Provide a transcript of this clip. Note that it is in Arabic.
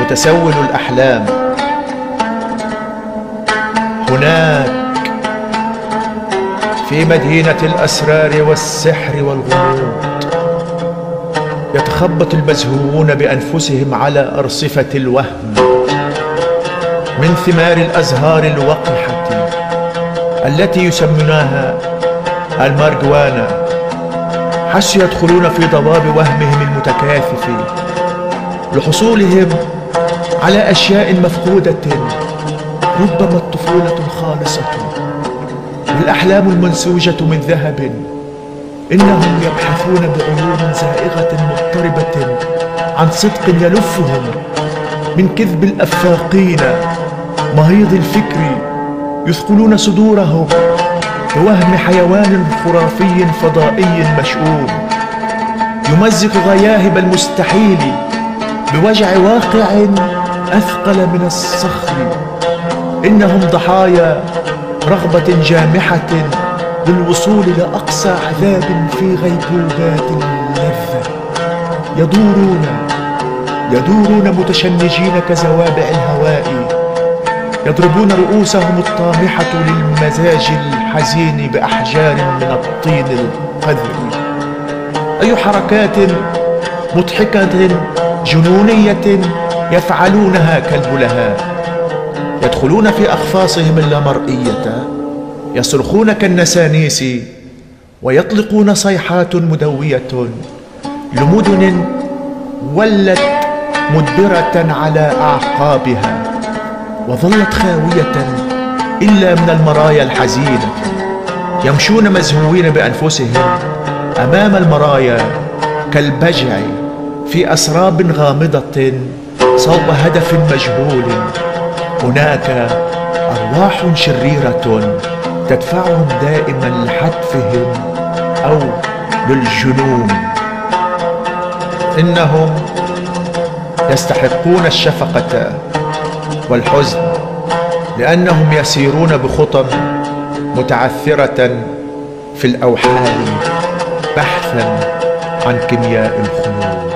متسول الأحلام. هناك في مدينة الأسرار والسحر والغموض يتخبط المزهوون بأنفسهم على أرصفة الوهم من ثمار الأزهار الوقحة التي يسمونها المارجوانا. حسوا يدخلون في ضباب وهمهم المتكاثف لحصولهم على أشياء مفقودة ربما الطفولة الخالصة. والأحلام المنسوجة من ذهب. إنهم يبحثون بعيون زائغة مضطربة عن صدق يلفهم من كذب الأفاقين. مهيض الفكر يثقلون صدورهم بوهم حيوان خرافي فضائي مشؤوم يمزق غياهب المستحيل بوجع واقع أثقل من الصخر إنهم ضحايا رغبة جامحة للوصول لأقصى عذاب في غيبوبات اللذة. يدورون يدورون متشنجين كزوابع الهواء. يضربون رؤوسهم الطامحة للمزاج الحزين بأحجار من الطين القذر أي حركات مضحكة جنونية يفعلونها كالبلهاء؟ يدخلون في أخفاصهم اللامرئية يصرخون كالنسانيس ويطلقون صيحات مدوية لمدن ولت مدبرة على أعقابها. وظلت خاوية إلا من المرايا الحزينة يمشون مزهوين بأنفسهم أمام المرايا كالبجع في أسراب غامضة صوب هدف مجهول. هناك أرواح شريرة تدفعهم دائما لحتفهم أو للجنون. إنهم يستحقون الشفقة والحزن لأنهم يسيرون بخطى متعثرة في الأوحال بحثا عن كيمياء الخلود